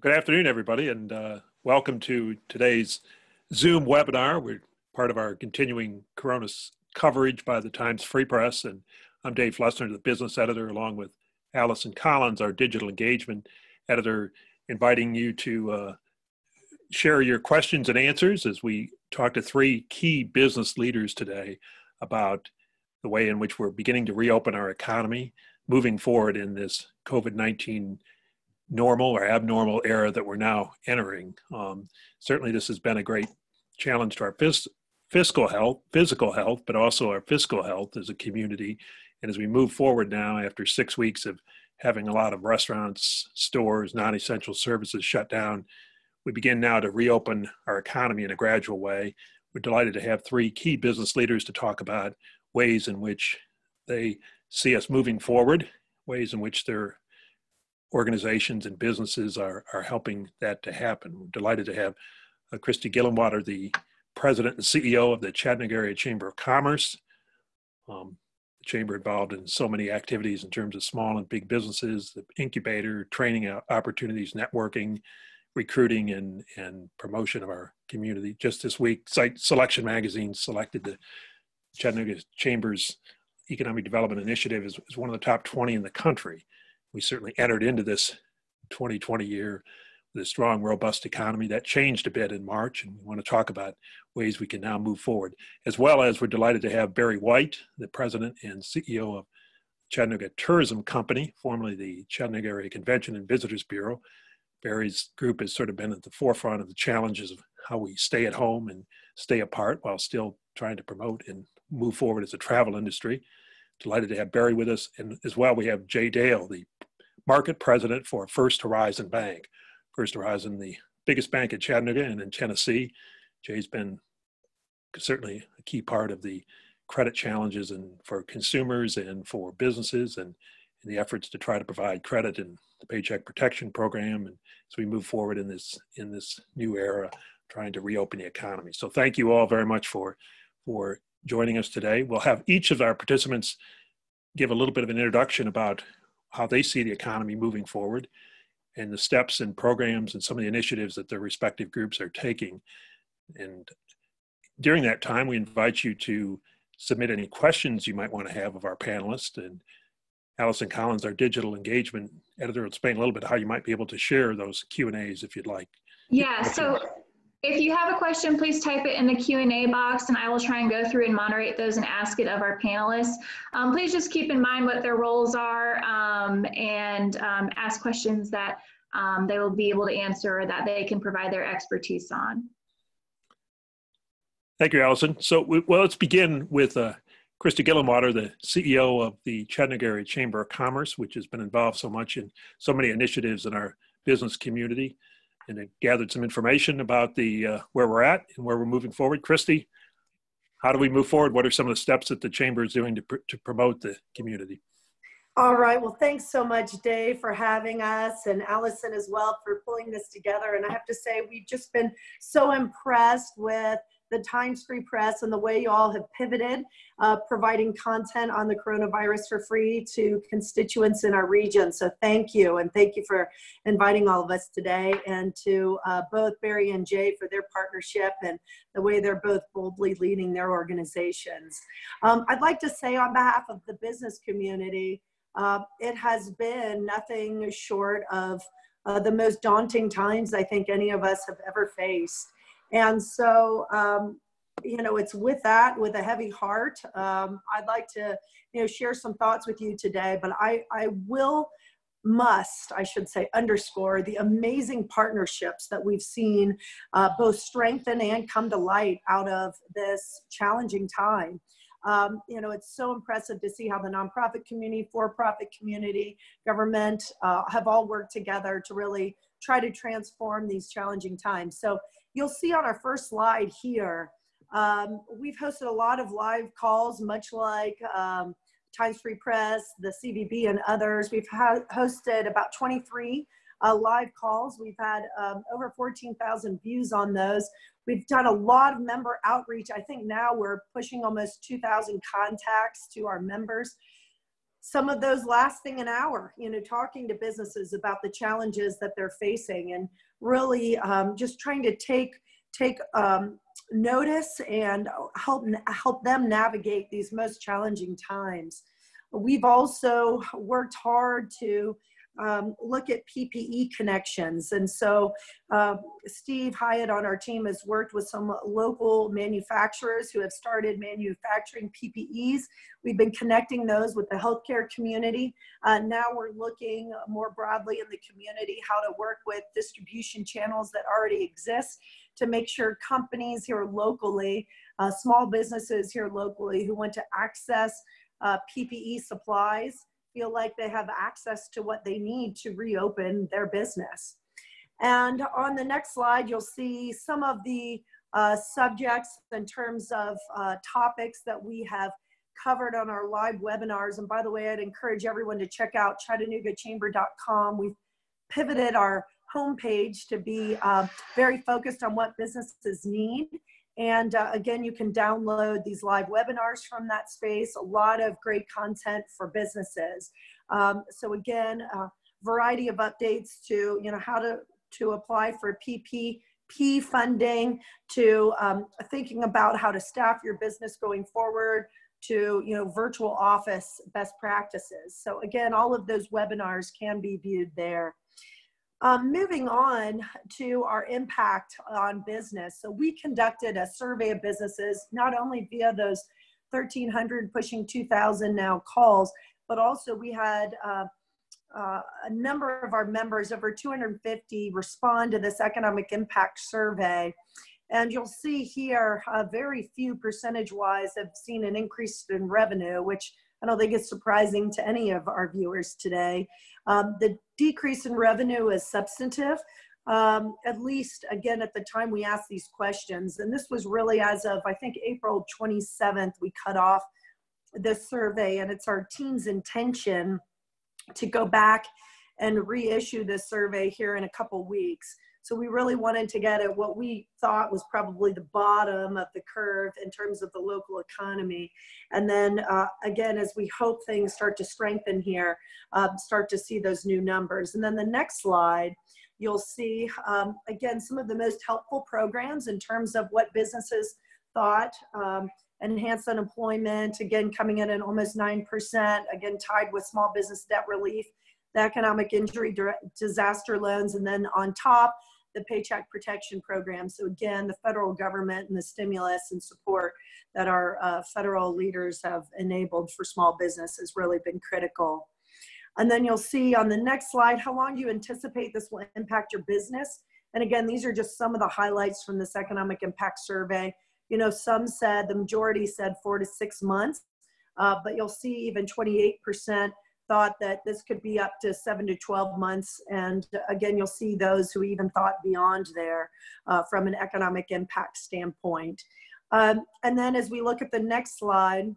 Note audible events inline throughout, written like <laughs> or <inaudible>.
Good afternoon, everybody, and uh, welcome to today's Zoom webinar. We're part of our continuing Corona coverage by the Times Free Press, and I'm Dave Flessner, the business editor, along with Allison Collins, our digital engagement editor, inviting you to uh, share your questions and answers as we talk to three key business leaders today about the way in which we're beginning to reopen our economy, moving forward in this COVID 19 normal or abnormal era that we're now entering. Um, certainly, this has been a great challenge to our fiscal health, physical health, but also our fiscal health as a community. And as we move forward now, after six weeks of having a lot of restaurants, stores, non essential services shut down, we begin now to reopen our economy in a gradual way. We're delighted to have three key business leaders to talk about ways in which they see us moving forward, ways in which they're organizations and businesses are, are helping that to happen. We're delighted to have uh, Christy Gillenwater, the president and CEO of the Chattanooga Area Chamber of Commerce. Um, the chamber involved in so many activities in terms of small and big businesses, the incubator, training opportunities, networking, recruiting, and, and promotion of our community. Just this week, Site Selection Magazine selected the Chattanooga Chamber's Economic Development Initiative as, as one of the top 20 in the country we certainly entered into this 2020 year with a strong, robust economy. That changed a bit in March, and we want to talk about ways we can now move forward. As well as we're delighted to have Barry White, the president and CEO of Chattanooga Tourism Company, formerly the Chattanooga Area Convention and Visitors Bureau. Barry's group has sort of been at the forefront of the challenges of how we stay at home and stay apart while still trying to promote and move forward as a travel industry. Delighted to have Barry with us. And as well, we have Jay Dale, the market president for First Horizon Bank. First Horizon, the biggest bank in Chattanooga and in Tennessee. Jay's been certainly a key part of the credit challenges and for consumers and for businesses and, and the efforts to try to provide credit and the Paycheck Protection Program and as we move forward in this in this new era, trying to reopen the economy. So thank you all very much for for joining us today. We'll have each of our participants give a little bit of an introduction about how they see the economy moving forward and the steps and programs and some of the initiatives that their respective groups are taking. And during that time, we invite you to submit any questions you might want to have of our panelists. And Allison Collins, our digital engagement editor, will explain a little bit how you might be able to share those Q and A's if you'd like. Yeah. So if you have a question, please type it in the Q&A box and I will try and go through and moderate those and ask it of our panelists. Um, please just keep in mind what their roles are um, and um, ask questions that um, they will be able to answer or that they can provide their expertise on. Thank you, Allison. So, well, let's begin with uh, Christy Gillenwater, the CEO of the Chattanooga Area Chamber of Commerce, which has been involved so much in so many initiatives in our business community and it gathered some information about the uh, where we're at and where we're moving forward. Christy, how do we move forward? What are some of the steps that the chamber is doing to, pr- to promote the community? All right. Well, thanks so much, Dave, for having us, and Allison as well for pulling this together. And I have to say, we've just been so impressed with the Times Free Press and the way you all have pivoted, uh, providing content on the coronavirus for free to constituents in our region. So thank you, and thank you for inviting all of us today, and to uh, both Barry and Jay for their partnership and the way they're both boldly leading their organizations. Um, I'd like to say on behalf of the business community, uh, it has been nothing short of uh, the most daunting times I think any of us have ever faced. And so, um, you know, it's with that, with a heavy heart. Um, I'd like to, you know, share some thoughts with you today, but I, I will, must, I should say, underscore the amazing partnerships that we've seen uh, both strengthen and come to light out of this challenging time. Um, you know, it's so impressive to see how the nonprofit community, for-profit community, government uh, have all worked together to really try to transform these challenging times. So You'll see on our first slide here, um, we've hosted a lot of live calls, much like um, Times Free Press, the CVB, and others. We've hosted about 23 uh, live calls. We've had um, over 14,000 views on those. We've done a lot of member outreach. I think now we're pushing almost 2,000 contacts to our members. Some of those lasting an hour, you know, talking to businesses about the challenges that they're facing and really um, just trying to take take um, notice and help help them navigate these most challenging times. We've also worked hard to um, look at PPE connections. And so uh, Steve Hyatt on our team has worked with some local manufacturers who have started manufacturing PPEs. We've been connecting those with the healthcare community. Uh, now we're looking more broadly in the community how to work with distribution channels that already exist to make sure companies here locally, uh, small businesses here locally who want to access uh, PPE supplies feel like they have access to what they need to reopen their business. And on the next slide, you'll see some of the uh, subjects in terms of uh, topics that we have covered on our live webinars. And by the way, I'd encourage everyone to check out ChattanoogaChamber.com. We've pivoted our homepage to be uh, very focused on what businesses need and uh, again, you can download these live webinars from that space, a lot of great content for businesses. Um, so again, a variety of updates to, you know, how to, to apply for PPP funding, to um, thinking about how to staff your business going forward, to you know virtual office best practices so again all of those webinars can be viewed there um, moving on to our impact on business. So we conducted a survey of businesses, not only via those 1,300 pushing 2,000 now calls, but also we had uh, uh, a number of our members, over 250, respond to this economic impact survey. And you'll see here, uh, very few percentage wise have seen an increase in revenue, which I don't think it's surprising to any of our viewers today. Um, the decrease in revenue is substantive, um, at least again at the time we asked these questions. And this was really as of, I think, April 27th, we cut off this survey, and it's our team's intention to go back and reissue this survey here in a couple weeks. So we really wanted to get at what we thought was probably the bottom of the curve in terms of the local economy. And then uh, again, as we hope things start to strengthen here, uh, start to see those new numbers. And then the next slide, you'll see, um, again, some of the most helpful programs in terms of what businesses thought. Um, enhanced unemployment, again, coming in at almost 9%, again, tied with small business debt relief, the economic injury disaster loans, and then on top, the Paycheck Protection Program. So again, the federal government and the stimulus and support that our uh, federal leaders have enabled for small business has really been critical. And then you'll see on the next slide, how long you anticipate this will impact your business? And again, these are just some of the highlights from this economic impact survey. You know, some said, the majority said four to six months, uh, but you'll see even 28% thought that this could be up to seven to 12 months. And again, you'll see those who even thought beyond there uh, from an economic impact standpoint. Um, and then as we look at the next slide,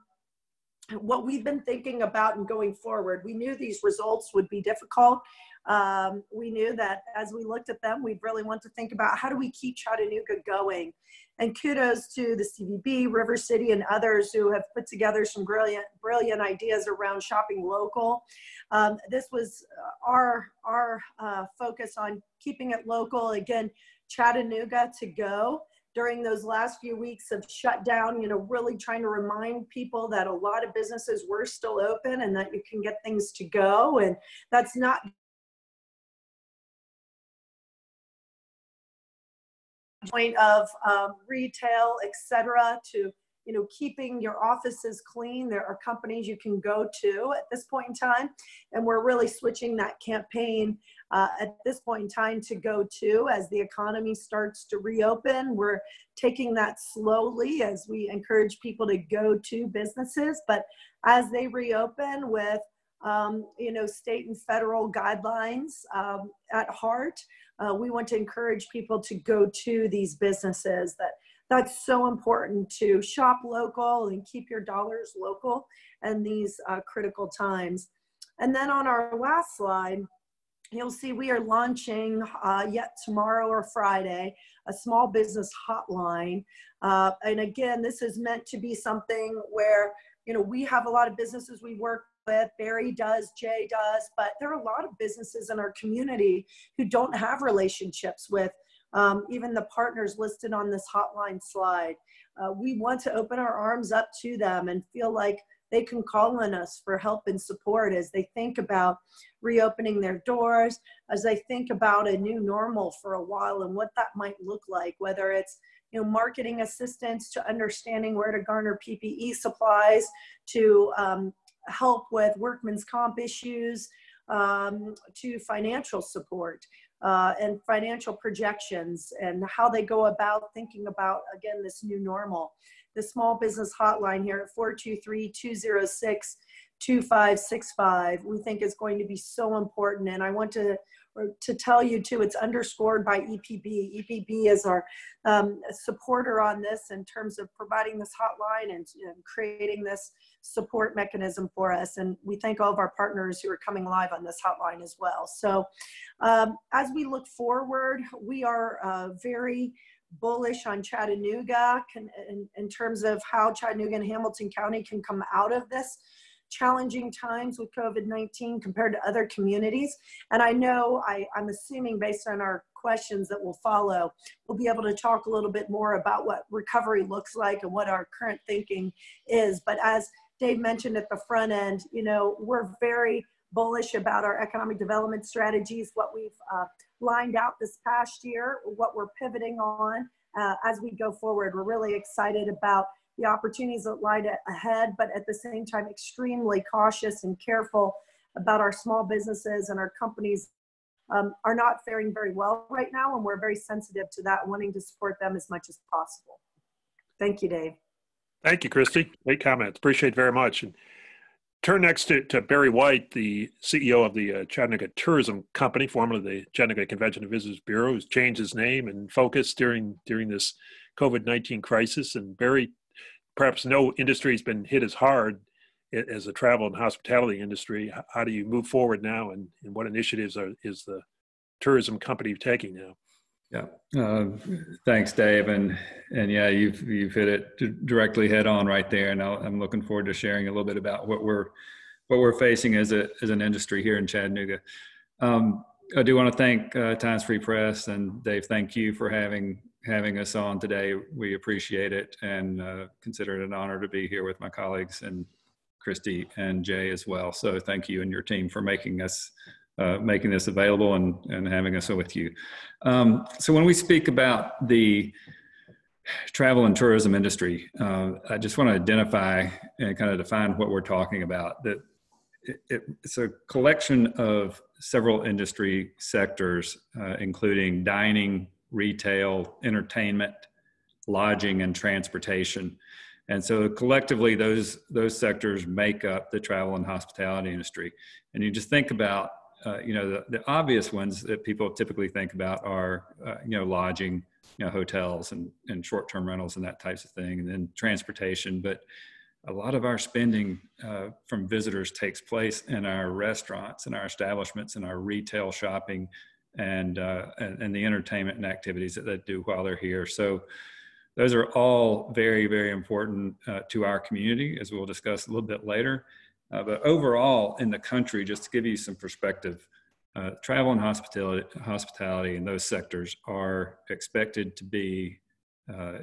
what we've been thinking about and going forward, we knew these results would be difficult. Um, we knew that as we looked at them, we'd really want to think about how do we keep Chattanooga going and kudos to the CVB, River City, and others who have put together some brilliant, brilliant ideas around shopping local. Um, this was uh, our, our uh, focus on keeping it local. Again, Chattanooga to go during those last few weeks of shutdown, you know, really trying to remind people that a lot of businesses were still open and that you can get things to go. And that's not point of um, retail, etc., to you know keeping your offices clean. There are companies you can go to at this point in time, and we're really switching that campaign uh, at this point in time to go to as the economy starts to reopen. We're taking that slowly as we encourage people to go to businesses, but as they reopen with um, you know, state and federal guidelines um, at heart. Uh, we want to encourage people to go to these businesses that that's so important to shop local and keep your dollars local in these uh, critical times. And then on our last slide, you'll see we are launching uh, yet tomorrow or Friday a small business hotline. Uh, and again, this is meant to be something where you know we have a lot of businesses we work with. Barry does, Jay does, but there are a lot of businesses in our community who don't have relationships with um, even the partners listed on this hotline slide. Uh, we want to open our arms up to them and feel like they can call on us for help and support as they think about reopening their doors, as they think about a new normal for a while and what that might look like, whether it's you know, marketing assistance to understanding where to garner PPE supplies, to um, help with workman's comp issues, um, to financial support uh, and financial projections and how they go about thinking about, again, this new normal. The small business hotline here at 423 206 2565 we think is going to be so important and i want to to tell you too it's underscored by epb epb is our um, supporter on this in terms of providing this hotline and, creating this support mechanism for us. And we thank all of our partners who are coming live on this hotline as well. So um, as we look forward we are uh, very bullish on Chattanooga can, in, in terms of how Chattanooga and Hamilton County can come out of this challenging times with COVID-19 compared to other communities. And I know, I, I'm assuming based on our questions that will follow, we'll be able to talk a little bit more about what recovery looks like and what our current thinking is. But as Dave mentioned at the front end, you know, we're very bullish about our economic development strategies, what we've uh, lined out this past year, what we're pivoting on uh, as we go forward. We're really excited about the opportunities that lie ahead, but at the same time, extremely cautious and careful about our small businesses and our companies um, are not faring very well right now, and we're very sensitive to that, wanting to support them as much as possible. Thank you, Dave. Thank you, Christy. Great comments. Appreciate very much. And turn next to, to Barry White, the CEO of the uh, Chattanooga Tourism Company, formerly the Chattanooga Convention and Visitors Bureau, who's changed his name and focus during during this COVID nineteen crisis. And Barry, perhaps no industry has been hit as hard as the travel and hospitality industry. How do you move forward now, and, and what initiatives are, is the tourism company taking now? Yeah, uh, thanks, Dave, and and yeah, you've you've hit it directly head on right there, and i am looking forward to sharing a little bit about what we're what we're facing as a as an industry here in Chattanooga. Um, I do want to thank uh, Times Free Press and Dave. Thank you for having having us on today. We appreciate it and uh, consider it an honor to be here with my colleagues and Christy and Jay as well. So thank you and your team for making us uh, making this available and, and having us with you. Um, so when we speak about the travel and tourism industry, uh, I just want to identify and kind of define what we're talking about. That it, it, it's a collection of several industry sectors, uh, including dining, retail, entertainment, lodging, and transportation. And so collectively, those those sectors make up the travel and hospitality industry. And you just think about, uh, you know, the, the obvious ones that people typically think about are, uh, you know, lodging, you know, hotels and, and short-term rentals and that types of thing, and then transportation. But a lot of our spending uh, from visitors takes place in our restaurants and our establishments and our retail shopping and, uh, and, and the entertainment and activities that they do while they're here. So those are all very very important uh, to our community, as we'll discuss a little bit later. Uh, but overall, in the country, just to give you some perspective, uh, travel and hospitality, hospitality in those sectors are expected to be uh,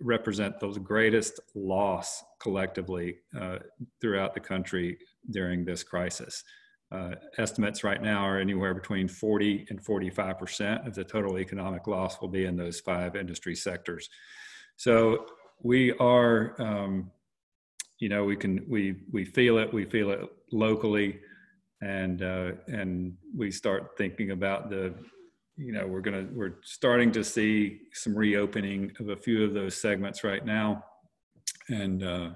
represent the greatest loss collectively uh, throughout the country during this crisis. Uh, estimates right now are anywhere between 40 and 45 percent of the total economic loss will be in those five industry sectors. So we are, um, you know, we can we we feel it, we feel it locally, and uh, and we start thinking about the, you know, we're gonna we're starting to see some reopening of a few of those segments right now, and. Uh,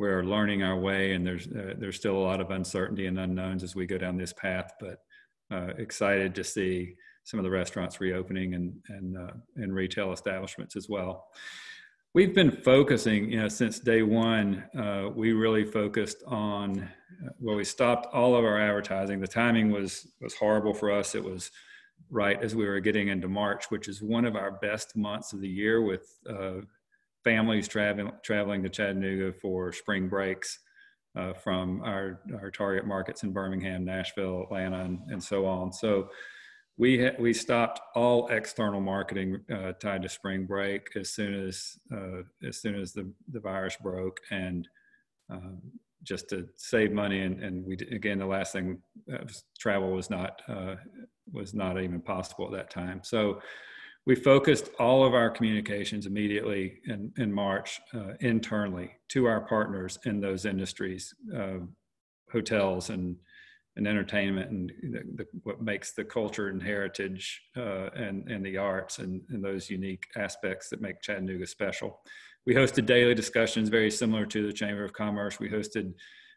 we're learning our way, and there's uh, there's still a lot of uncertainty and unknowns as we go down this path. But uh, excited to see some of the restaurants reopening and and uh, and retail establishments as well. We've been focusing, you know, since day one. Uh, we really focused on. Well, we stopped all of our advertising. The timing was was horrible for us. It was right as we were getting into March, which is one of our best months of the year with uh, families traveling traveling to Chattanooga for spring breaks. uh, from our, our target markets in Birmingham, Nashville, Atlanta, and, and so on. So we ha- we stopped all external marketing uh, tied to spring break as soon as uh, as soon as the, the virus broke, and um, just to save money. And, and we again, the last thing uh, travel was not uh, was not even possible at that time. So we focused all of our communications immediately in, in March uh, internally to our partners in those industries, uh, hotels and, and entertainment and the, the, what makes the culture and heritage uh, and, and the arts and, and those unique aspects that make Chattanooga special. We hosted daily discussions very similar to the Chamber of Commerce. We hosted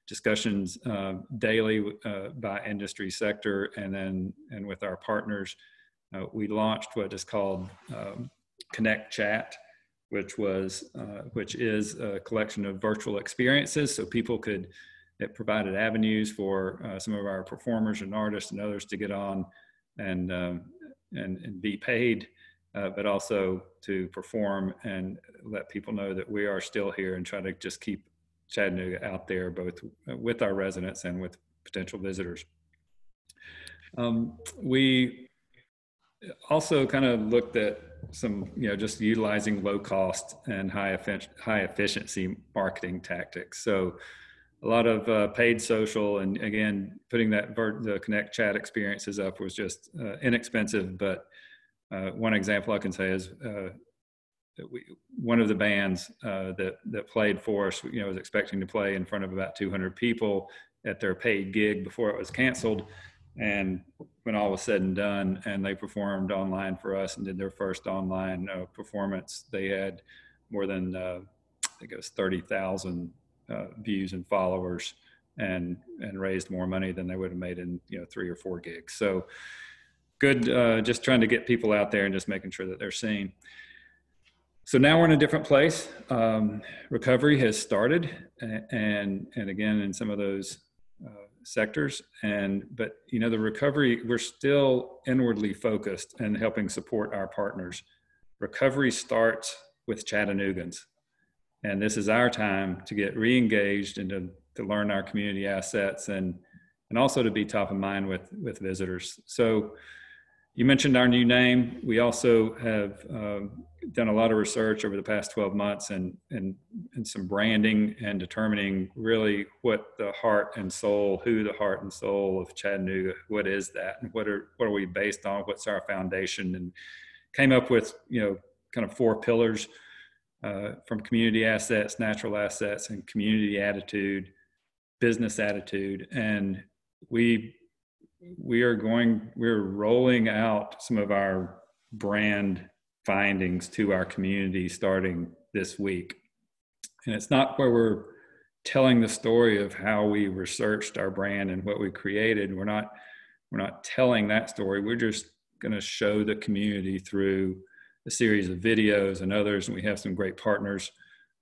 discussions uh, daily uh, by industry sector and then and with our partners uh, we launched what is called um, Connect Chat, which was uh, which is a collection of virtual experiences, so people could. It provided avenues for uh, some of our performers and artists and others to get on and um, and, and be paid, uh, but also to perform and let people know that we are still here and try to just keep Chattanooga out there, both with our residents and with potential visitors. Um, we also kind of looked at some, you know, just utilizing low cost and high, high efficiency marketing tactics. So a lot of uh, paid social and again, putting that the connect chat experiences up was just uh, inexpensive. But uh, one example I can say is uh, we, one of the bands uh, that, that played for us, you know, was expecting to play in front of about 200 people at their paid gig before it was canceled and when all was said and done, and they performed online for us and did their first online uh, performance, they had more than uh, I think it was thirty thousand uh, views and followers, and and raised more money than they would have made in you know three or four gigs. So good, uh, just trying to get people out there and just making sure that they're seen. So now we're in a different place. Um, recovery has started, and and again in some of those uh, sectors and but you know the recovery we're still inwardly focused and helping support our partners. Recovery starts with chattanoogans and this is our time to get re-engaged and to, to learn our community assets and and also to be top of mind with with visitors. So you mentioned our new name. We also have um, done a lot of research over the past 12 months and, and, and some branding and determining really what the heart and soul, who the heart and soul of Chattanooga, what is that? And what are, what are we based on? What's our foundation? And came up with, you know, kind of four pillars uh, from community assets, natural assets, and community attitude, business attitude. And we we are going we're rolling out some of our brand findings to our community starting this week. And it's not where we're telling the story of how we researched our brand and what we created. We're not we're not telling that story. We're just going to show the community through a series of videos and others. And we have some great partners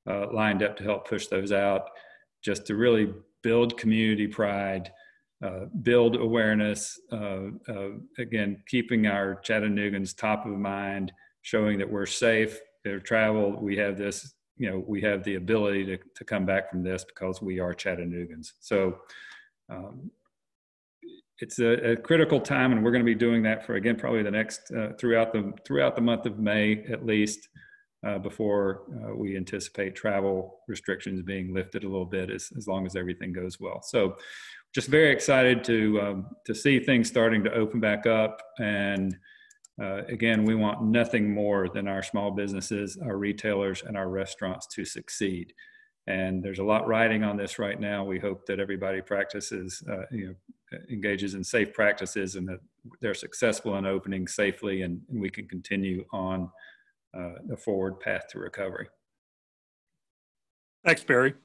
uh, lined up to help push those out just to really build community pride uh, build awareness, uh, uh, again, keeping our Chattanoogans top of mind, showing that we're safe, their travel, we have this, you know, we have the ability to, to come back from this because we are Chattanoogans. So um, it's a, a, critical time and we're going to be doing that for, again, probably the next, uh, throughout the, throughout the month of May at least. Uh, before uh, we anticipate travel restrictions being lifted a little bit as, as long as everything goes well. So just very excited to um, to see things starting to open back up. And uh, again, we want nothing more than our small businesses, our retailers, and our restaurants to succeed. And there's a lot riding on this right now. We hope that everybody practices, uh, you know, engages in safe practices, and that they're successful in opening safely, and, and we can continue on uh, the forward path to recovery. Thanks, Barry.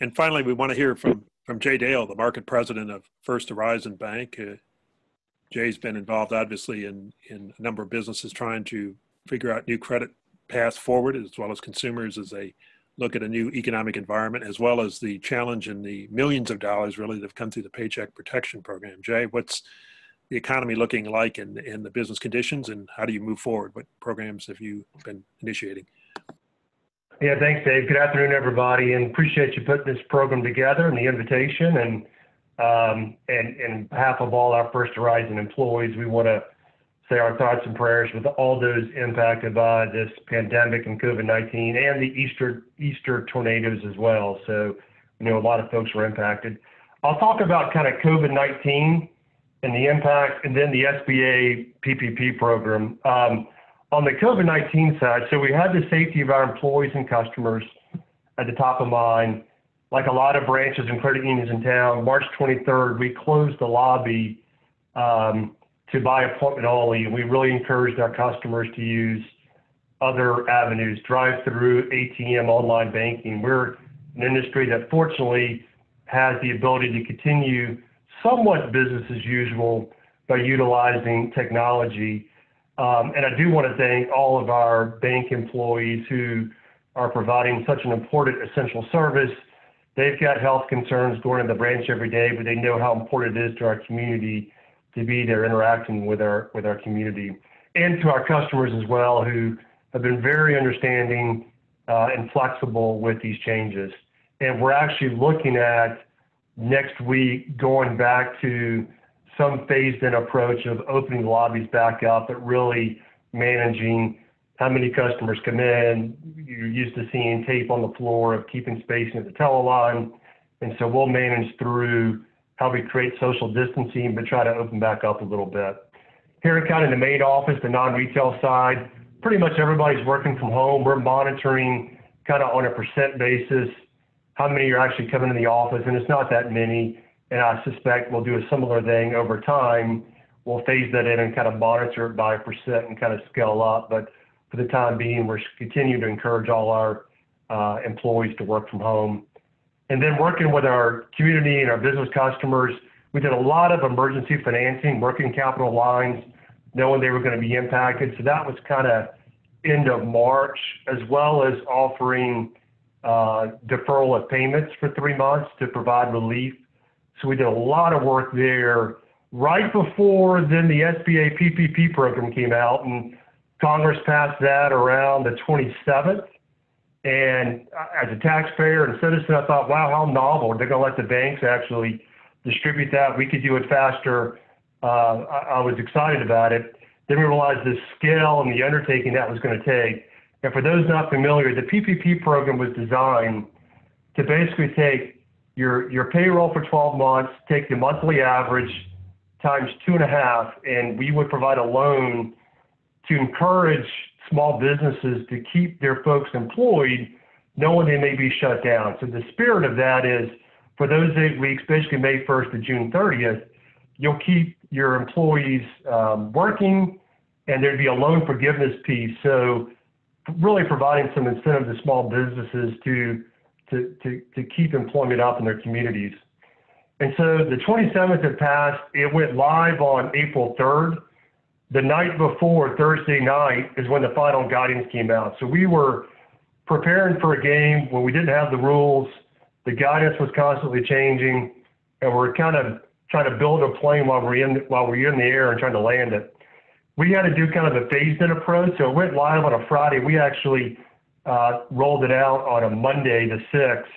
And finally, we want to hear from from Jay Dale, the market president of First Horizon Bank. Uh, Jay's been involved, obviously, in, in a number of businesses trying to figure out new credit paths forward, as well as consumers as they look at a new economic environment, as well as the challenge in the millions of dollars really that have come through the Paycheck Protection Program. Jay, what's the economy looking like in, in the business conditions, and how do you move forward? What programs have you been initiating? Yeah, thanks, Dave. Good afternoon, everybody, and appreciate you putting this program together and the invitation. And um, and in behalf of all our First Horizon employees, we want to say our thoughts and prayers with all those impacted by this pandemic and COVID-19 and the Easter Easter tornadoes as well. So, you know, a lot of folks were impacted. I'll talk about kind of COVID-19 and the impact, and then the SBA PPP program. Um, on the COVID-19 side, so we had the safety of our employees and customers at the top of mind. Like a lot of branches and credit unions in town, March 23rd, we closed the lobby um, to by appointment only. And we really encouraged our customers to use other avenues, drive-through, ATM, online banking. We're an industry that fortunately has the ability to continue somewhat business as usual by utilizing technology. Um, and I do want to thank all of our bank employees who are providing such an important essential service. They've got health concerns going to the branch every day, but they know how important it is to our community to be there interacting with our with our community and to our customers as well who have been very understanding uh, and flexible with these changes. And we're actually looking at next week going back to some phased in approach of opening the lobbies back up, but really managing how many customers come in. You're used to seeing tape on the floor of keeping spacing at the teller line. And so we'll manage through how we create social distancing, but try to open back up a little bit. Here in kind of the main office, the non-retail side, pretty much everybody's working from home. We're monitoring kind of on a percent basis how many are actually coming to the office, and it's not that many. And I suspect we'll do a similar thing over time. We'll phase that in and kind of monitor it by percent and kind of scale up. But for the time being, we're continuing to encourage all our uh, employees to work from home. And then working with our community and our business customers, we did a lot of emergency financing, working capital lines, knowing they were going to be impacted. So that was kind of end of March, as well as offering uh, deferral of payments for three months to provide relief. So we did a lot of work there right before then the SBA PPP program came out and Congress passed that around the 27th. And as a taxpayer and citizen, I thought, wow, how novel. They're going to let the banks actually distribute that. We could do it faster. Uh, I, I was excited about it. Then we realized the scale and the undertaking that was going to take. And for those not familiar, the PPP program was designed to basically take your, your payroll for 12 months, take the monthly average times two and a half, and we would provide a loan to encourage small businesses to keep their folks employed, knowing they may be shut down. So the spirit of that is for those eight weeks, basically May 1st to June 30th, you'll keep your employees um, working and there'd be a loan forgiveness piece. So really providing some incentive to small businesses to, to, to, to keep employment up in their communities. And so the 27th had passed, it went live on April 3rd the night before Thursday night is when the final guidance came out. So we were preparing for a game when we didn't have the rules. The guidance was constantly changing, and we're kind of trying to build a plane while we're in while we're in the air and trying to land it. We had to do kind of a phased-in approach. So it went live on a Friday. We actually uh, rolled it out on a Monday, the sixth,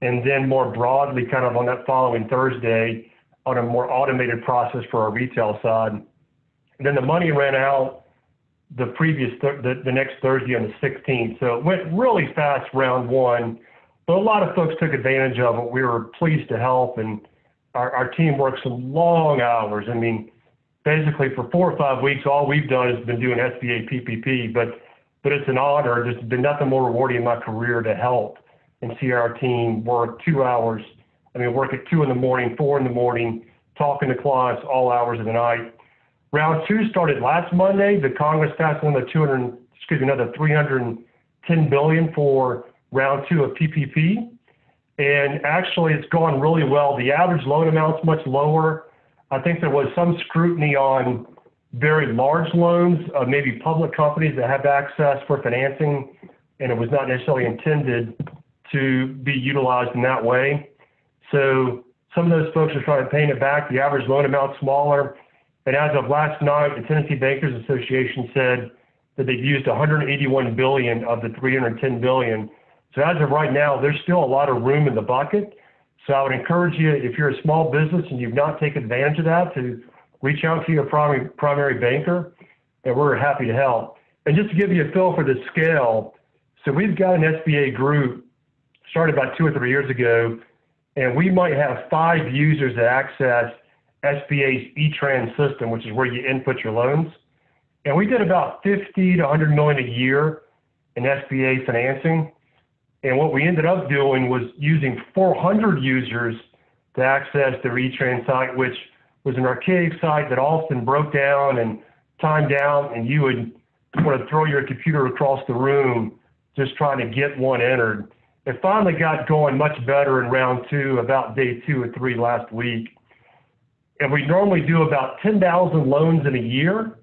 and then more broadly, kind of on that following Thursday, on a more automated process for our retail side. Then the money ran out the previous, th- the, the next Thursday on the 16th. So it went really fast round one, but a lot of folks took advantage of it. We were pleased to help and our, our team worked some long hours. I mean, basically for four or five weeks, all we've done has been doing SBA PPP, but, but it's an honor. There's been nothing more rewarding in my career to help and see our team work two hours. I mean, work at two in the morning, four in the morning, talking to clients all hours of the night Round two started last Monday. The Congress passed another 200, excuse me, another 310 billion for round two of PPP. And actually, it's gone really well. The average loan amount's much lower. I think there was some scrutiny on very large loans, uh, maybe public companies that have access for financing, and it was not necessarily intended to be utilized in that way. So some of those folks are trying to pay it back. The average loan amount smaller. And as of last night, the Tennessee Bankers Association said that they've used 181 billion of the 310 billion. So as of right now, there's still a lot of room in the bucket. So I would encourage you, if you're a small business and you've not taken advantage of that, to reach out to your primary, primary banker, and we're happy to help. And just to give you a feel for the scale, so we've got an SBA group started about two or three years ago, and we might have five users that access SBA's E-Tran system, which is where you input your loans. And we did about 50 to 100 million a year in SBA financing. And what we ended up doing was using 400 users to access the E-Tran site, which was an archaic site that often broke down and timed out, and you would want to throw your computer across the room just trying to get one entered. It finally got going much better in round two, about day two or three last week. And we normally do about 10,000 loans in a year.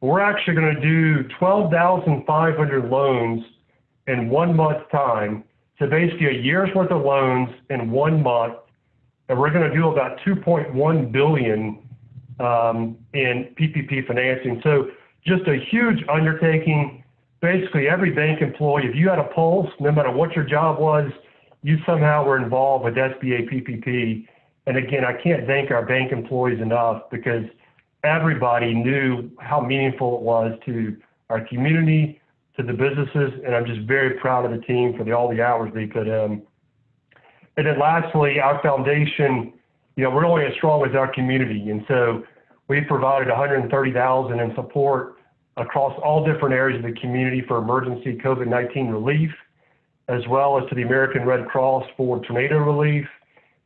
We're actually going to do 12,500 loans in one month time. So basically a year's worth of loans in one month. And we're going to do about 2.1 billion um, in PPP financing. So just a huge undertaking. Basically every bank employee, if you had a pulse, no matter what your job was, you somehow were involved with SBA PPP. And again, I can't thank our bank employees enough because everybody knew how meaningful it was to our community, to the businesses, and I'm just very proud of the team for the, all the hours they put in. And then lastly, our foundation, you know, we're only as strong as our community. And so we've provided 130,000 in support across all different areas of the community for emergency COVID-19 relief, as well as to the American Red Cross for tornado relief,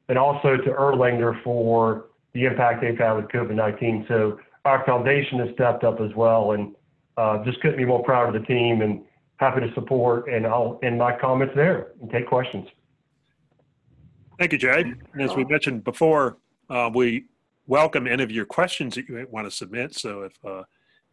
and also to Erlanger for the impact they've had with COVID-19. So our foundation has stepped up as well, and uh, just couldn't be more proud of the team and happy to support. And I'll end my comments there and take questions. Thank you, Jay. And as we mentioned before, uh, we welcome any of your questions that you want to submit. So if uh,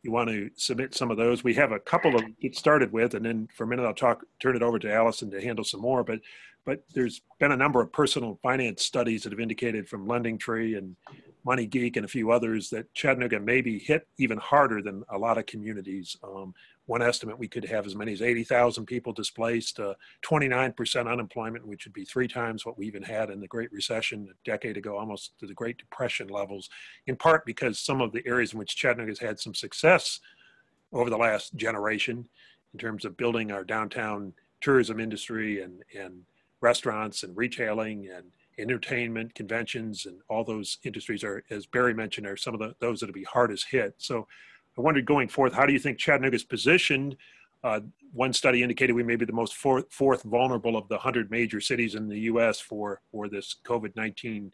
you want to submit some of those, we have a couple to get started with, and then for a minute I'll talk, turn it over to Allison to handle some more. But but there's been a number of personal finance studies that have indicated from Lending Tree and Money Geek and a few others that Chattanooga may be hit even harder than a lot of communities. Um, one estimate we could have as many as 80,000 people displaced, uh, 29% unemployment, which would be three times what we even had in the Great Recession a decade ago, almost to the Great Depression levels, in part because some of the areas in which Chattanooga has had some success over the last generation in terms of building our downtown tourism industry and, and restaurants and retailing and entertainment, conventions, and all those industries are, as Barry mentioned, are some of the, those that will be hardest hit. So I wondered going forth, how do you think Chattanooga is positioned? Uh, one study indicated we may be the most fourth, fourth vulnerable of the 100 major cities in the U.S. for, for this COVID-19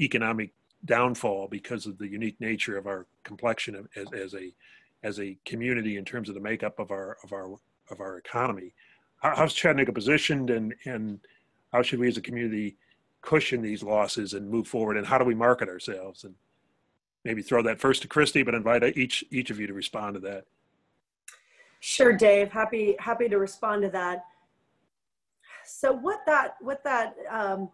economic downfall because of the unique nature of our complexion as, as a as a community in terms of the makeup of our of our of our economy. how's Chattanooga positioned, and and how should we as a community cushion these losses and move forward? And how do we market ourselves? And maybe throw that first to Christy, but invite each each of you to respond to that. Sure, Dave. Happy happy to respond to that. So what that what that um,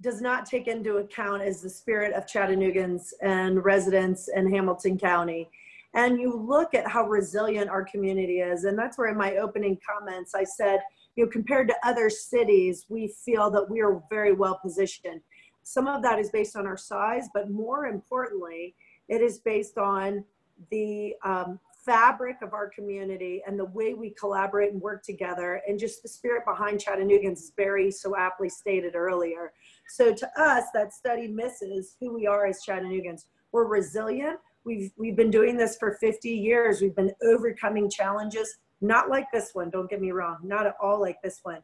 does not take into account is the spirit of Chattanoogans and residents in Hamilton County. And you look at how resilient our community is, and that's where in my opening comments I said you know, compared to other cities, we feel that we are very well positioned. Some of that is based on our size, but more importantly, it is based on the um, fabric of our community and the way we collaborate and work together and just the spirit behind Chattanoogans, is Barry so aptly stated earlier. So to us, that study misses who we are as Chattanoogans. We're resilient. We've, we've been doing this for 50 years. We've been overcoming challenges not like this one, don't get me wrong, not at all like this one,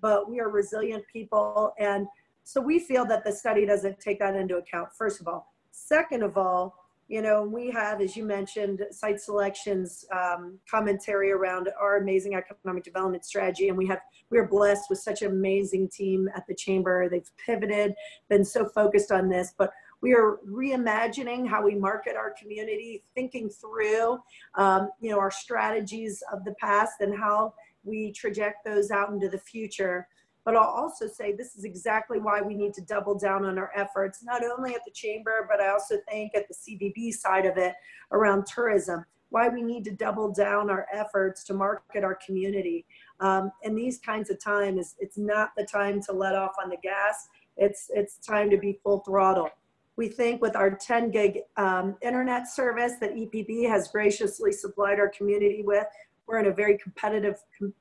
but we are resilient people. And so we feel that the study doesn't take that into account, first of all. Second of all, you know, we have, as you mentioned, site selections um, commentary around our amazing economic development strategy. And we have, we're blessed with such an amazing team at the chamber. They've pivoted, been so focused on this, but we are reimagining how we market our community, thinking through, um, you know, our strategies of the past and how we traject those out into the future. But I'll also say this is exactly why we need to double down on our efforts, not only at the chamber, but I also think at the CVB side of it around tourism. why we need to double down our efforts to market our community. Um, in these kinds of times, it's not the time to let off on the gas. It's, it's time to be full throttle. We think with our 10 gig um, internet service that EPB has graciously supplied our community with, we're in a very competitive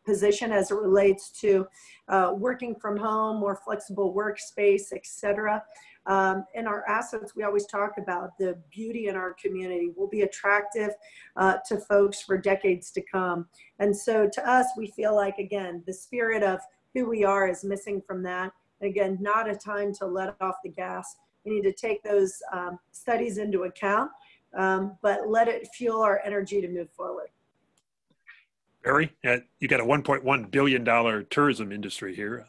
position as it relates to uh, working from home, more flexible workspace, et cetera. Um, and our assets, we always talk about the beauty in our community will be attractive uh, to folks for decades to come. And so to us, we feel like, again, the spirit of who we are is missing from that. And again, not a time to let off the gas. We need to take those um, studies into account, um, but let it fuel our energy to move forward. Barry, uh, you got a $1.1 billion tourism industry here.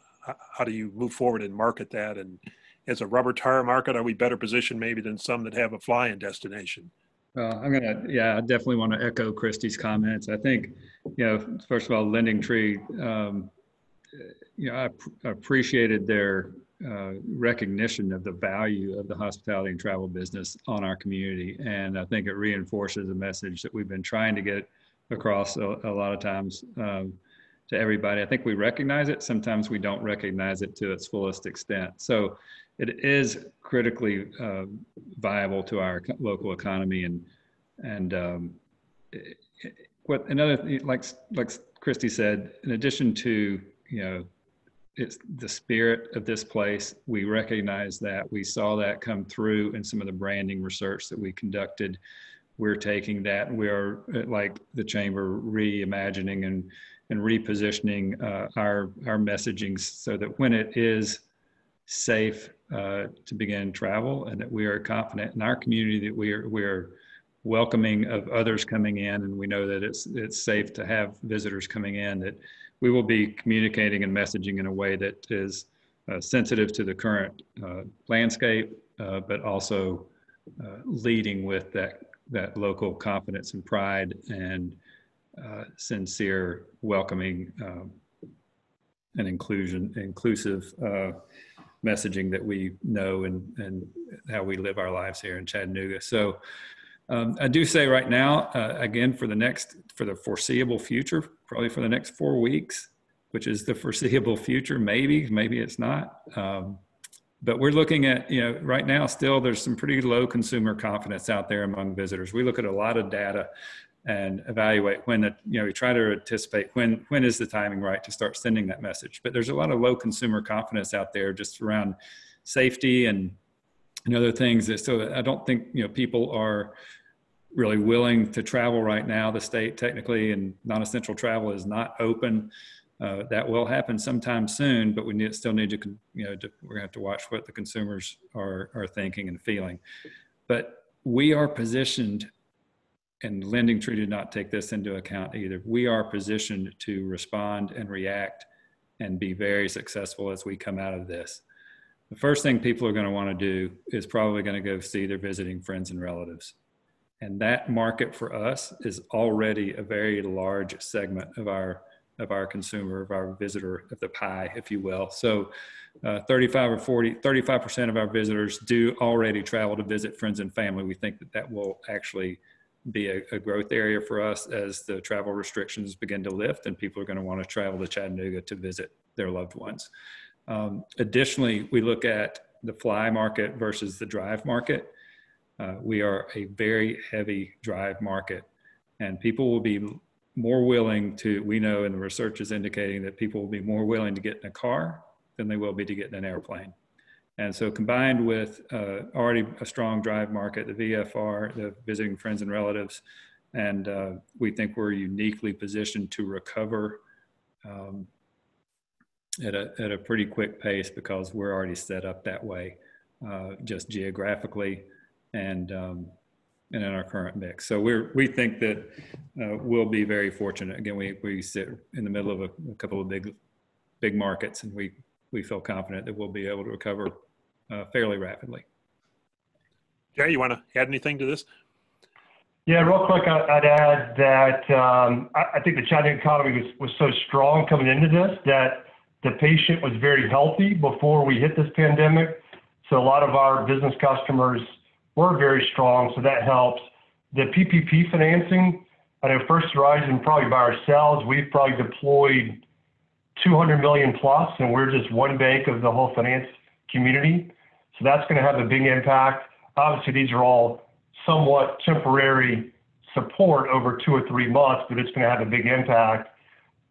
How do you move forward and market that? And as a rubber tire market, are we better positioned maybe than some that have a flying destination? I'm gonna, yeah, I definitely want to echo Christy's comments. I think, you know, first of all, LendingTree, um, you know, I, appreciated their uh, recognition of the value of the hospitality and travel business on our community, and I think it reinforces a message that we've been trying to get across a, a lot of times um, to everybody. I think we recognize it. Sometimes we don't recognize it to its fullest extent. So it is critically uh, viable to our local economy and and um, it, what another like like Christy said, in addition to you know it's the spirit of this place. We recognize that. We saw that come through in some of the branding research that we conducted we're taking that we are uh, like the chamber reimagining and and repositioning uh, our our messaging so that when it is safe uh, to begin travel and that we are confident in our community that we are we are welcoming of others coming in and we know that it's it's safe to have visitors coming in that we will be communicating and messaging in a way that is uh, sensitive to the current uh, landscape uh, but also leading with that that local confidence and pride and uh, sincere welcoming um, and inclusion inclusive uh, messaging that we know and and how we live our lives here in Chattanooga. So um, I do say right now, uh, again, for the next for the foreseeable future, probably for the next four weeks, which is the foreseeable future. Maybe, maybe it's not. Um, but we're looking at you know right now still there's some pretty low consumer confidence out there among visitors. We look at a lot of data and evaluate when the you know we try to anticipate when when is the timing right to start sending that message. But there's a lot of low consumer confidence out there just around safety and and other things that so i don't think you know people are really willing to travel right now. The state technically and non-essential travel is not open uh, that will happen sometime soon, but we need, still need to, you know, to, we're gonna have to watch what the consumers are, are thinking and feeling. But we are positioned, and LendingTree did not take this into account either. We are positioned to respond and react and be very successful as we come out of this. The first thing people are going to want to do is probably going to go see their visiting friends and relatives. And that market for us is already a very large segment of our of our consumer, of our visitor, of the pie, if you will. So uh, 35 or 40, 35% of our visitors do already travel to visit friends and family. We think that that will actually be a, a growth area for us as the travel restrictions begin to lift and people are going to want to travel to Chattanooga to visit their loved ones. Um, additionally, we look at the fly market versus the drive market. Uh, we are a very heavy drive market and people will be more willing to, we know, and the research is indicating that people will be more willing to get in a car than they will be to get in an airplane. And so combined with uh, already a strong drive market, the VFR, the visiting friends and relatives, and uh, we think we're uniquely positioned to recover um, at, a, at a pretty quick pace because we're already set up that way, uh, just geographically and um, and in our current mix. So we're, we think that uh, we'll be very fortunate. Again, we, we sit in the middle of a, a, couple of big, big markets and we, we feel confident that we'll be able to recover uh, fairly rapidly. Jay, you want to add anything to this? Yeah, real quick, I'd add that um, I, think the Chattanooga economy was, was so strong coming into this that the patient was very healthy before we hit this pandemic. So a lot of our business customers were very strong, so that helps. The PPP financing I know First Horizon, probably by ourselves, we've probably deployed 200 million plus, and we're just one bank of the whole finance community. So that's going to have a big impact. Obviously, these are all somewhat temporary support over two or three months, but it's going to have a big impact.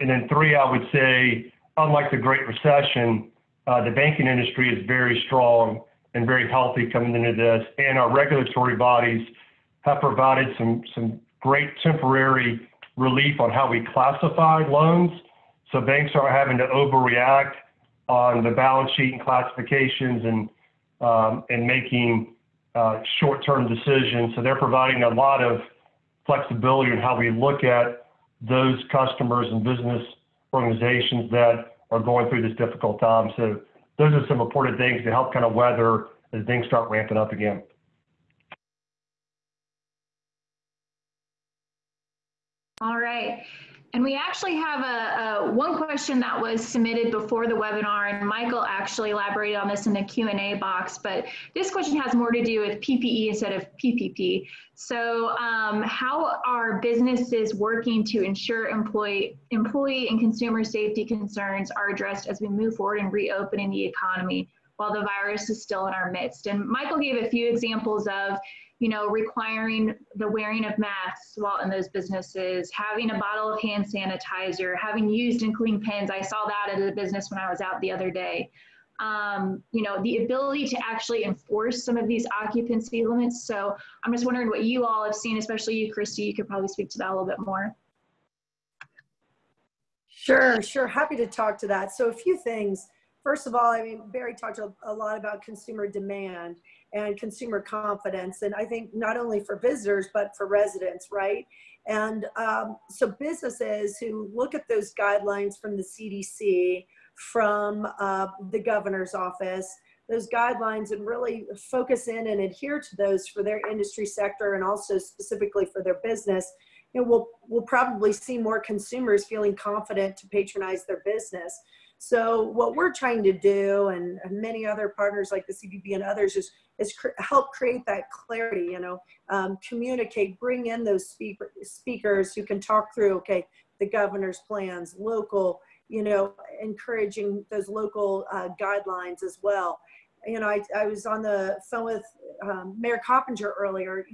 And then three, I would say, unlike the Great Recession, uh, the banking industry is very strong and very healthy coming into this, and our regulatory bodies have provided some some great temporary relief on how we classify loans. So banks aren't having to overreact on the balance sheet and classifications and um, and making uh, short-term decisions. So they're providing a lot of flexibility in how we look at those customers and business organizations that are going through this difficult time. So those are some important things to help kind of weather as things start ramping up again. All right. And we actually have a, a, one question that was submitted before the webinar, and Michael actually elaborated on this in the Q&A box, but this question has more to do with PPE instead of PPP. So um, how are businesses working to ensure employee, employee and consumer safety concerns are addressed as we move forward in reopening the economy while the virus is still in our midst? And Michael gave a few examples of you know, requiring the wearing of masks while in those businesses, having a bottle of hand sanitizer, having used and clean pens. I saw that at a business when I was out the other day. Um, you know, the ability to actually enforce some of these occupancy limits. So I'm just wondering what you all have seen, especially you, Christy, you could probably speak to that a little bit more. Sure, sure. Happy to talk to that. So a few things. First of all, I mean, Barry talked a, a lot about consumer demand and consumer confidence. And I think not only for visitors, but for residents, right? And um, so businesses who look at those guidelines from the CDC, from uh, the governor's office, those guidelines and really focus in and adhere to those for their industry sector and also specifically for their business, you know, we'll, we'll probably see more consumers feeling confident to patronize their business. So what we're trying to do, and, many other partners like the CVB and others, is is cr help create that clarity. You know, um, communicate, bring in those speaker, speakers who can talk through. Okay, the governor's plans, local. You know, encouraging those local uh, guidelines as well. You know, I, I was on the phone with um, Mayor Coppinger earlier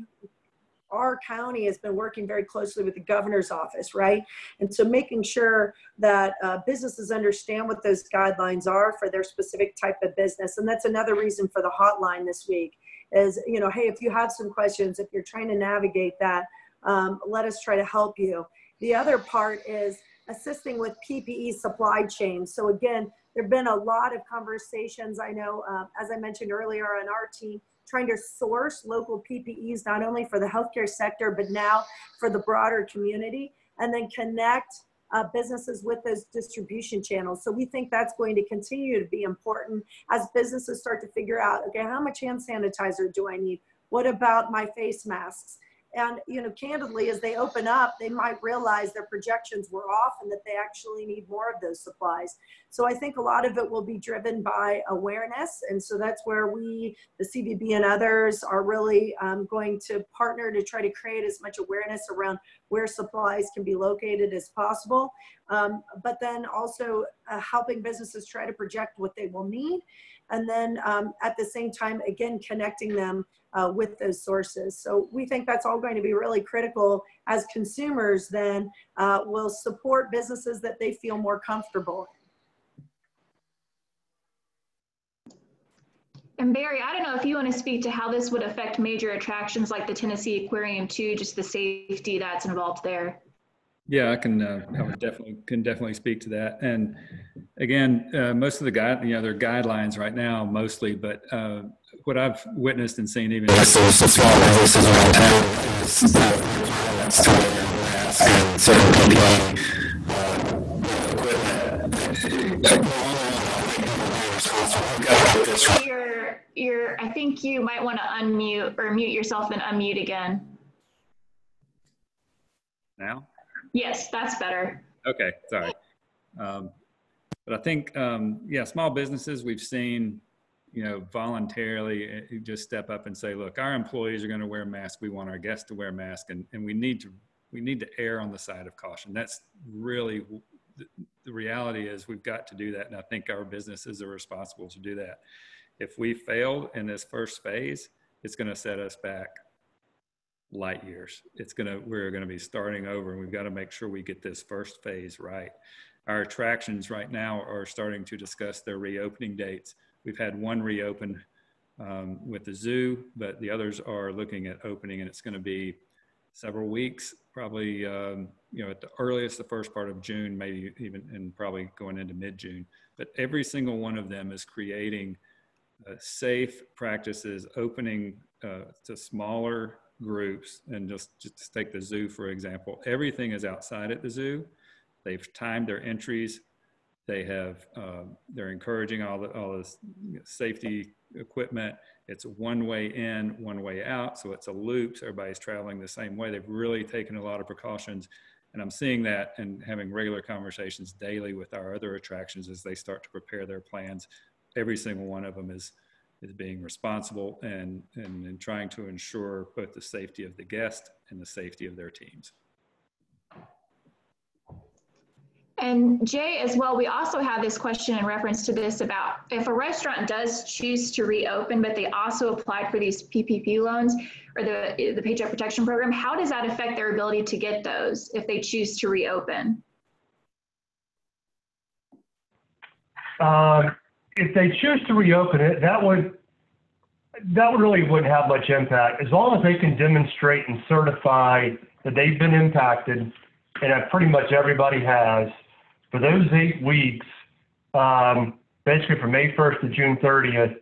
our county has been working very closely with the governor's office, right? And so making sure that uh, businesses understand what those guidelines are for their specific type of business. And that's another reason for the hotline this week is, you know, hey, if you have some questions, if you're trying to navigate that, um, let us try to help you. The other part is assisting with PPE supply chain. So again, there have been a lot of conversations. I know, uh, as I mentioned earlier on our team, trying to source local PPEs, not only for the healthcare sector, but now for the broader community, and then connect uh, businesses with those distribution channels. So we think that's going to continue to be important as businesses start to figure out, okay, how much hand sanitizer do I need? What about my face masks? And, you know, candidly, as they open up, they might realize their projections were off and that they actually need more of those supplies. So I think a lot of it will be driven by awareness. And so that's where we, the CVB and others, are really um, going to partner to try to create as much awareness around where supplies can be located as possible. Um, but then also uh, helping businesses try to project what they will need. And then um, at the same time, again, connecting them uh, with those sources. So we think that's all going to be really critical as consumers then uh, will support businesses that they feel more comfortable And Barry, I don't know if you want to speak to how this would affect major attractions like the Tennessee Aquarium too, just the safety that's involved there. Yeah, I can. Uh, I would definitely can definitely speak to that. And again, uh, most of the guide, you know, they're guidelines right now mostly, but uh, what I've witnessed and seen even yes, so, so small businesses around town You're, you're, I think you might want to unmute or mute yourself and unmute again. Now? Yes, that's better. Okay, sorry. Um, but I think, um, yeah, small businesses we've seen you know, voluntarily eh, just step up and say, look, our employees are going to wear masks. We want our guests to wear masks and, and we need to we need to err on the side of caution. That's really the, the reality is we've got to do that. And I think our businesses are responsible to do that. If we failed in this first phase, it's going to set us back light years. It's to, we're to be starting over and we've got to make sure we get this first phase right. Our attractions right now are starting to discuss their reopening dates. We've had one reopen um, with the zoo, but the others are looking at opening and it's going to be several weeks, probably, um, you know, at the earliest, the first part of June, maybe even, and probably going into mid-June. But every single one of them is creating uh, safe practices, opening uh, to smaller groups. And just, just take the zoo, for example, everything is outside at the zoo. They've timed their entries. They have, uh, they're encouraging all the, all this safety equipment. It's one way in, one way out. So it's a loop. So everybody's traveling the same way. They've really taken a lot of precautions. And I'm seeing that and having regular conversations daily with our other attractions as they start to prepare their plans. Every single one of them is, is being responsible and, and, and trying to ensure both the safety of the guest and the safety of their teams. And Jay, as well, we also have this question in reference to this about if a restaurant does choose to reopen, but they also applied for these PPP loans or the, the Paycheck Protection Program, how does that affect their ability to get those if they choose to reopen? Uh, if they choose to reopen it, that would that really wouldn't have much impact. As long as they can demonstrate and certify that they've been impacted, and pretty much everybody has for those eight weeks, um, basically from May 1st to June 30th,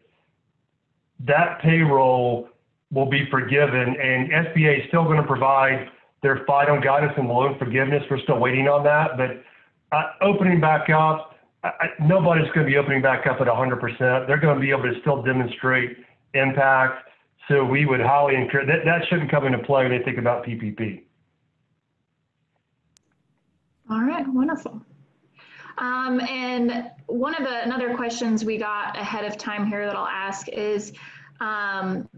that payroll will be forgiven, and SBA is still going to provide their final guidance and loan forgiveness. We're still waiting on that, but uh, opening back up, Nobody's going to be opening back up at 100%. They're going to be able to still demonstrate impact. So we would highly encourage that. That shouldn't come into play when they think about PPP. All right, wonderful. Um, and one of the another questions we got ahead of time here that I'll ask is, um,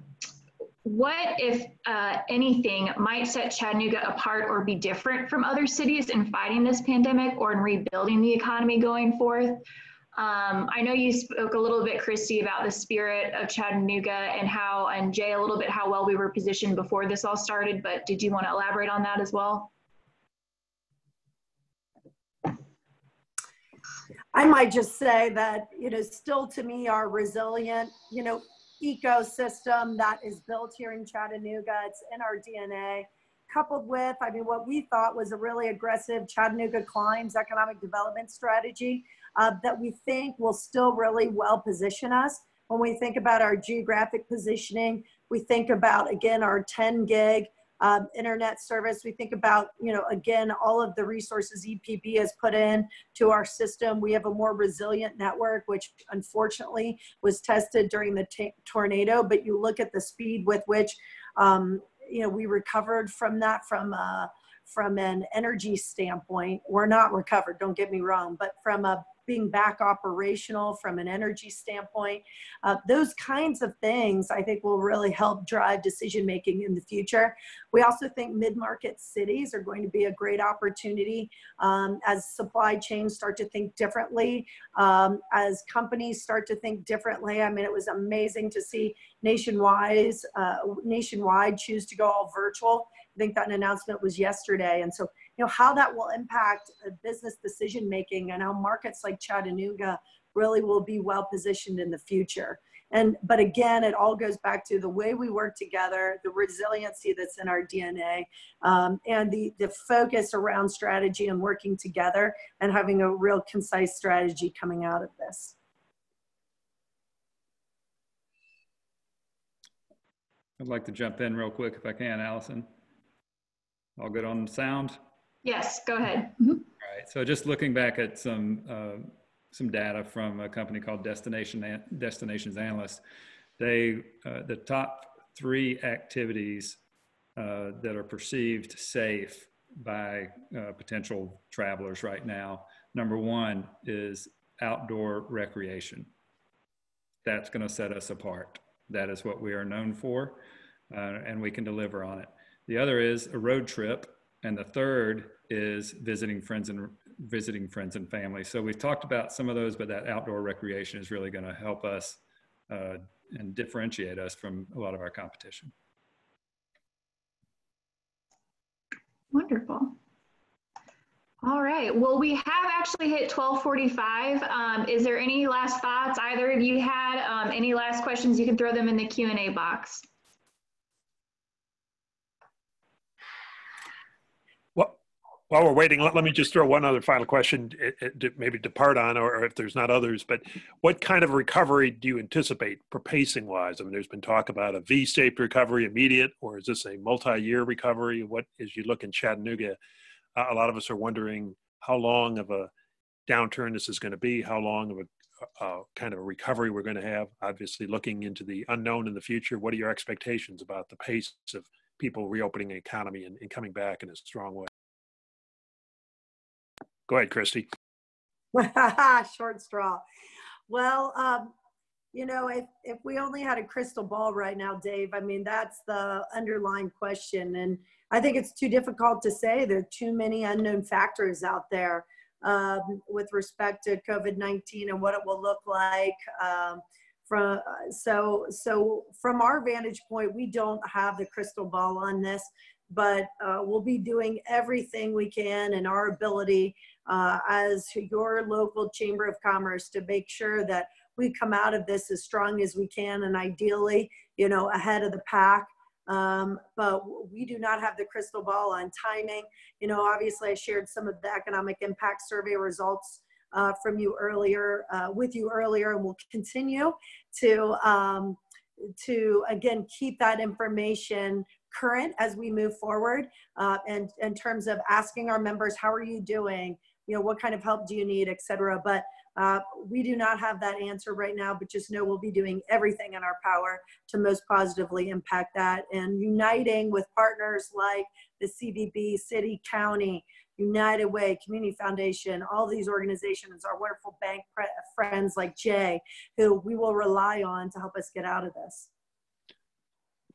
what, if uh, anything, might set Chattanooga apart or be different from other cities in fighting this pandemic or in rebuilding the economy going forth? Um, I know you spoke a little bit, Christy, about the spirit of Chattanooga and how, and Jay, a little bit how well we were positioned before this all started, but did you want to elaborate on that as well? I might just say that, you know, still to me, our resilient, you know, ecosystem that is built here in Chattanooga, it's in our DNA, coupled with, I mean, what we thought was a really aggressive Chattanooga Climbs economic development strategy uh, that we think will still really well position us. When we think about our geographic positioning, we think about, again, our 10 gig um, internet service. We think about, you know, again, all of the resources EPB has put in to our system. We have a more resilient network, which unfortunately was tested during the tornado, but you look at the speed with which, um, you know, we recovered from that from, uh, from an energy standpoint. We're not recovered, don't get me wrong, but from a being back operational from an energy standpoint. Uh, those kinds of things I think will really help drive decision making in the future. We also think mid-market cities are going to be a great opportunity um, as supply chains start to think differently, um, as companies start to think differently. I mean, it was amazing to see nationwide, uh, Nationwide choose to go all virtual. I think that announcement was yesterday. And so you know, how that will impact business decision making and how markets like Chattanooga really will be well positioned in the future. And but again, it all goes back to the way we work together, the resiliency that's in our DNA, um, and the the focus around strategy and working together and having a real concise strategy coming out of this. I'd like to jump in real quick if I can, Allison. All good on sound? Yes, go ahead. Mm -hmm. All right. So just looking back at some uh, some data from a company called Destination Destinations Analyst, they uh, the top three activities uh, that are perceived safe by uh, potential travelers right now. Number one is outdoor recreation. That's going to set us apart. That is what we are known for, uh, and we can deliver on it. The other is a road trip And the third is visiting friends and visiting friends and family. So we've talked about some of those, but that outdoor recreation is really going to help us uh, and differentiate us from a lot of our competition. Wonderful. All right. Well, we have actually hit 1245. Um, is there any last thoughts either of you had? Um, any last questions? You can throw them in the Q&A box. While we're waiting, let, let me just throw one other final question, it, it, maybe depart on, or, if there's not others, but what kind of recovery do you anticipate for pacing wise? I mean, there's been talk about a V-shaped recovery immediate, or is this a multi-year recovery? What, as you look in Chattanooga, a lot of us are wondering how long of a downturn this is going to be, how long of a uh, kind of a recovery we're going to have. Obviously, looking into the unknown in the future, what are your expectations about the pace of people reopening the economy and, and coming back in a strong way? Go ahead, Christy. <laughs> Short straw. Well, um, you know, if, if we only had a crystal ball right now, Dave, I mean, that's the underlying question. And I think it's too difficult to say. There are too many unknown factors out there um, with respect to COVID 19 and what it will look like. Um, from, so, so from our vantage point, we don't have the crystal ball on this, but uh, we'll be doing everything we can in our ability uh, as your local chamber of commerce to make sure that we come out of this as strong as we can and ideally you know ahead of the pack. Um, but we do not have the crystal ball on timing. You know obviously i shared some of the economic impact survey results uh, from you earlier uh, with you earlier and we'll continue to um, to again keep that information current as we move forward uh, and in terms of asking our members how are you doing you know, what kind of help do you need, et cetera. But uh, we do not have that answer right now, but just know we'll be doing everything in our power to most positively impact that and uniting with partners like the CVB, City, County, United Way, Community Foundation, all these organizations, our wonderful bank friends like Jay, who we will rely on to help us get out of this.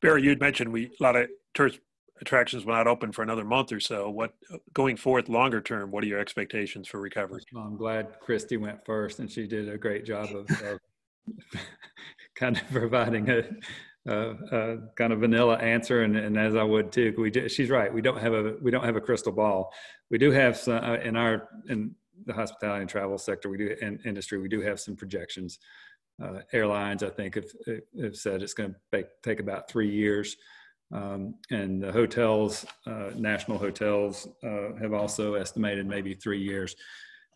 Barry, you'd mentioned we a lot of tourist attractions will not open for another month or so. What going forth longer term? What are your expectations for recovery? Well, I'm glad Christy went first, and she did a great job of, of <laughs> kind of providing a, kind of vanilla answer, and, and as I would too. We do, she's right. We don't have a we don't have a crystal ball. We do have some uh, in our in the hospitality and travel sector. We do in industry. We do have some projections. Uh, airlines, I think, have, have said it's going to take about three years um, and the hotels, uh, national hotels, uh, have also estimated maybe three years.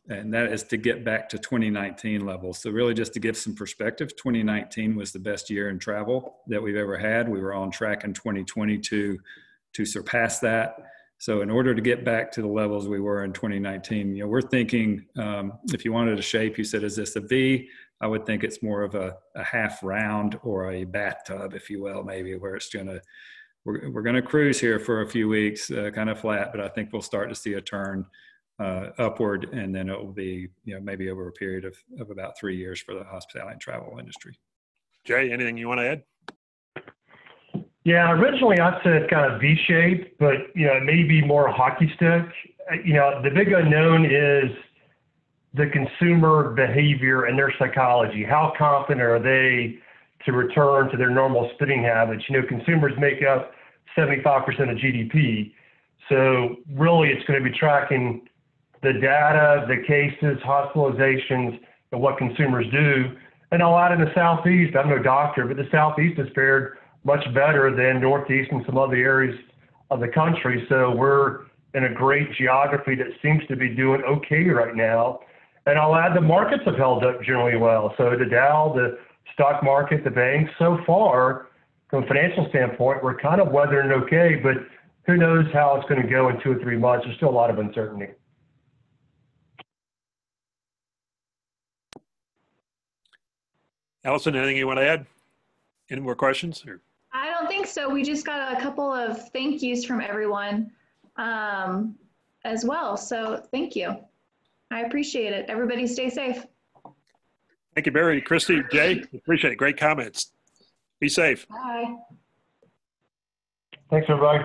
And that is to get back to 2019 levels. So, really, just to give some perspective, 2019 was the best year in travel that we've ever had. We were on track in 2020 to, to surpass that. So, in order to get back to the levels we were in 2019, you know, we're thinking um, if you wanted a shape, you said, is this a V? I would think it's more of a, a half round or a bathtub, if you will, maybe where it's going to we're, we're going to cruise here for a few weeks, uh, kind of flat, but I think we'll start to see a turn uh, upward, and then it will be, you know, maybe over a period of, of about three years for the hospitality and travel industry. Jay, anything you want to add? Yeah, originally I said kind of V-shaped, but you know, maybe more hockey stick. Uh, you know, the big unknown is the consumer behavior and their psychology. How confident are they to return to their normal spending habits. You know, consumers make up 75% of GDP. So really it's going to be tracking the data, the cases, hospitalizations, and what consumers do. And a lot in the Southeast, I'm no doctor, but the Southeast has fared much better than Northeast and some other areas of the country. So we're in a great geography that seems to be doing okay right now. And I'll add the markets have held up generally well. So the Dow, the stock market, the banks, so far, from a financial standpoint, we're kind of weathering okay, but who knows how it's going to go in two or three months. There's still a lot of uncertainty. Allison, anything you want to add? Any more questions? Or? I don't think so. We just got a couple of thank yous from everyone um, as well. So thank you. I appreciate it. Everybody stay safe. Thank you, Barry. Christy, Jay, appreciate it. Great comments. Be safe. Bye. Thanks, everybody.